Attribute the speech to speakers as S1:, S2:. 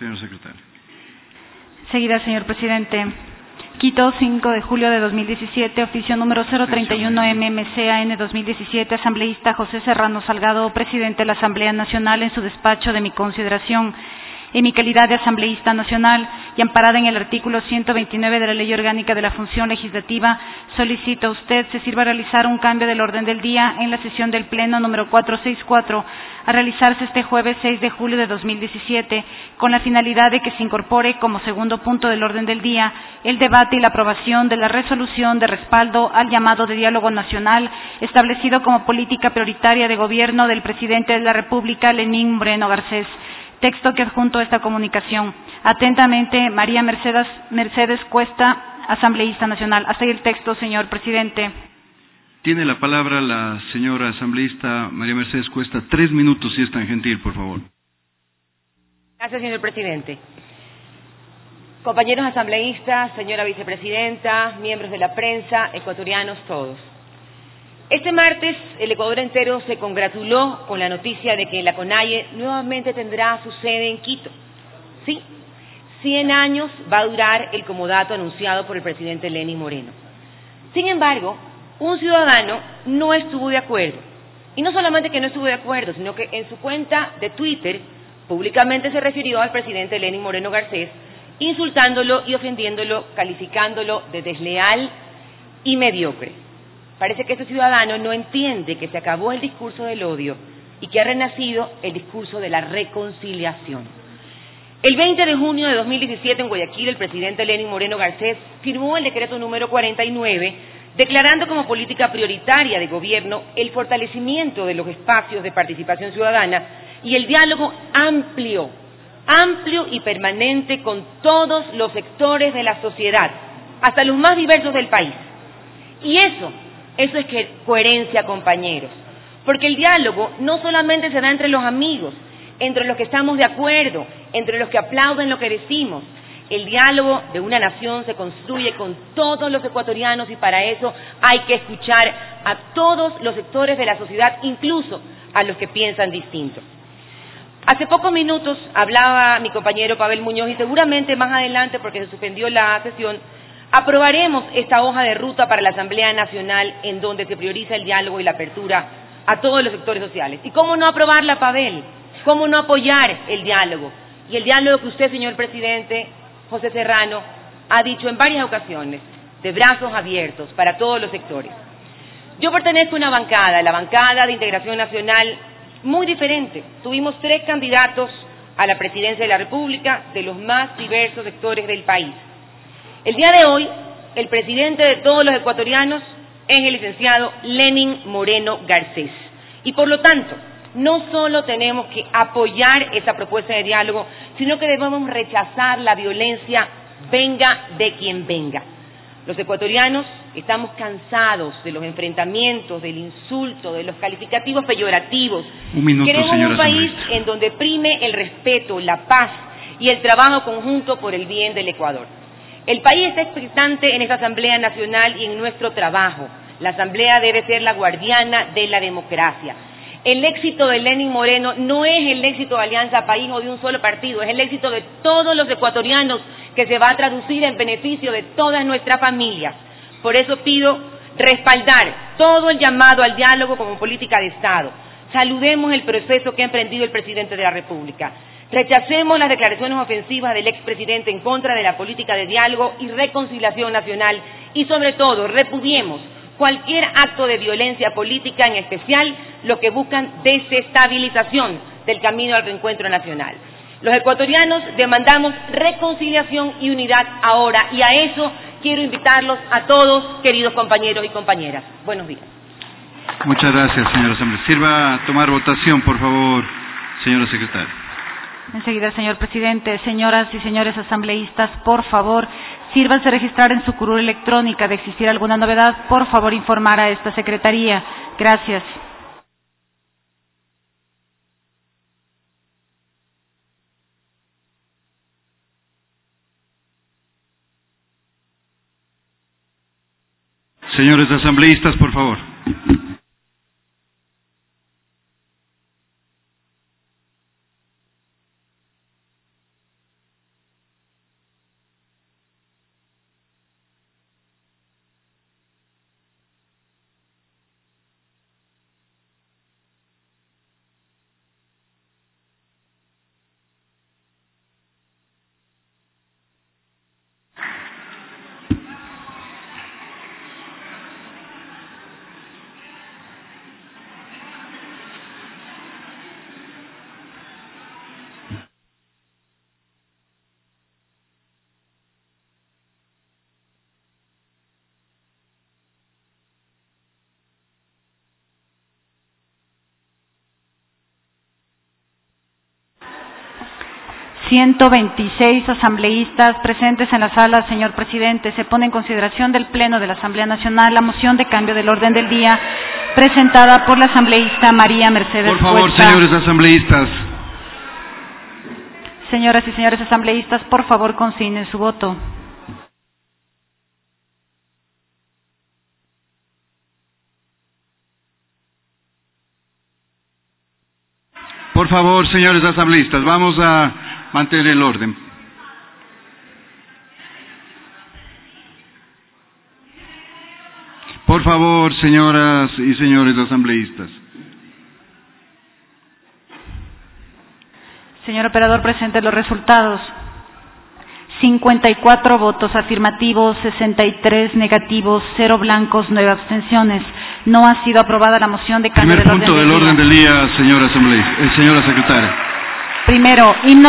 S1: Señor secretario.
S2: Seguida, señor presidente. Quito, 5 de julio de 2017, oficio número 031 MMCAN 2017, asambleísta José Serrano Salgado, presidente de la Asamblea Nacional, en su despacho de mi consideración en mi calidad de asambleísta nacional y amparada en el artículo 129 de la Ley Orgánica de la Función Legislativa, solicito a usted se sirva a realizar un cambio del orden del día en la sesión del Pleno número 464 a realizarse este jueves 6 de julio de 2017 con la finalidad de que se incorpore como segundo punto del orden del día el debate y la aprobación de la resolución de respaldo al llamado de diálogo nacional establecido como política prioritaria de gobierno del presidente de la República, Lenín Moreno Garcés Texto que adjunto a esta comunicación. Atentamente, María Mercedes, Mercedes Cuesta, asambleísta nacional. Hasta ahí el texto, señor presidente.
S1: Tiene la palabra la señora asambleísta María Mercedes Cuesta. Tres minutos, si es tan gentil, por favor.
S3: Gracias, señor presidente. Compañeros asambleístas, señora vicepresidenta, miembros de la prensa, ecuatorianos todos. Este martes el Ecuador entero se congratuló con la noticia de que la CONAIE nuevamente tendrá su sede en Quito. Sí, 100 años va a durar el comodato anunciado por el presidente Lenin Moreno. Sin embargo, un ciudadano no estuvo de acuerdo. Y no solamente que no estuvo de acuerdo, sino que en su cuenta de Twitter públicamente se refirió al presidente Lenin Moreno Garcés, insultándolo y ofendiéndolo, calificándolo de desleal y mediocre. Parece que ese ciudadano no entiende que se acabó el discurso del odio y que ha renacido el discurso de la reconciliación. El 20 de junio de 2017 en Guayaquil el presidente Lenin Moreno Garcés firmó el decreto número 49 declarando como política prioritaria de gobierno el fortalecimiento de los espacios de participación ciudadana y el diálogo amplio, amplio y permanente con todos los sectores de la sociedad, hasta los más diversos del país. Y eso eso es coherencia, compañeros. Porque el diálogo no solamente se da entre los amigos, entre los que estamos de acuerdo, entre los que aplauden lo que decimos. El diálogo de una nación se construye con todos los ecuatorianos y para eso hay que escuchar a todos los sectores de la sociedad, incluso a los que piensan distinto. Hace pocos minutos hablaba mi compañero Pavel Muñoz y seguramente más adelante, porque se suspendió la sesión, Aprobaremos esta hoja de ruta para la Asamblea Nacional en donde se prioriza el diálogo y la apertura a todos los sectores sociales. ¿Y cómo no aprobarla, Pavel? ¿Cómo no apoyar el diálogo? Y el diálogo que usted, señor presidente José Serrano, ha dicho en varias ocasiones, de brazos abiertos para todos los sectores. Yo pertenezco a una bancada, la bancada de integración nacional, muy diferente. Tuvimos tres candidatos a la presidencia de la República de los más diversos sectores del país. El día de hoy, el presidente de todos los ecuatorianos es el licenciado Lenin Moreno Garcés. Y por lo tanto, no solo tenemos que apoyar esta propuesta de diálogo, sino que debemos rechazar la violencia, venga de quien venga. Los ecuatorianos estamos cansados de los enfrentamientos, del insulto, de los calificativos peyorativos. Queremos un país en donde prime el respeto, la paz y el trabajo conjunto por el bien del Ecuador. El país está expectante en esta Asamblea Nacional y en nuestro trabajo. La Asamblea debe ser la guardiana de la democracia. El éxito de Lenin Moreno no es el éxito de Alianza País o de un solo partido, es el éxito de todos los ecuatorianos que se va a traducir en beneficio de todas nuestras familias. Por eso pido respaldar todo el llamado al diálogo como política de Estado. Saludemos el proceso que ha emprendido el presidente de la República. Rechacemos las declaraciones ofensivas del expresidente en contra de la política de diálogo y reconciliación nacional y, sobre todo, repudiemos cualquier acto de violencia política, en especial los que buscan desestabilización del camino al reencuentro nacional. Los ecuatorianos demandamos reconciliación y unidad ahora y a eso quiero invitarlos a todos, queridos compañeros y compañeras. Buenos días.
S1: Muchas gracias, señora Asamblea. Sirva a tomar votación, por favor, señora secretaria.
S2: Enseguida, señor presidente. Señoras y señores asambleístas, por favor, sírvanse registrar en su curul electrónica. De existir alguna novedad, por favor, informar a esta secretaría. Gracias.
S1: Señores asambleístas, por favor.
S2: 126 asambleístas presentes en la sala, señor presidente. Se pone en consideración del Pleno de la Asamblea Nacional la moción de cambio del orden del día presentada por la asambleísta María Mercedes
S1: Por favor,
S2: Cuesta.
S1: señores asambleístas.
S2: Señoras y señores asambleístas, por favor, consignen su voto.
S1: Por favor, señores asambleístas, vamos a mantener el orden. Por favor, señoras y señores asambleístas.
S2: Señor operador, presente los resultados. 54 votos afirmativos, 63 negativos, 0 blancos, 9 abstenciones. No ha sido aprobada la moción de cambio
S1: Primer
S2: del
S1: punto
S2: orden
S1: del
S2: del
S1: orden del día, señora asambleísta, eh, señora secretaria.
S2: Primero, himno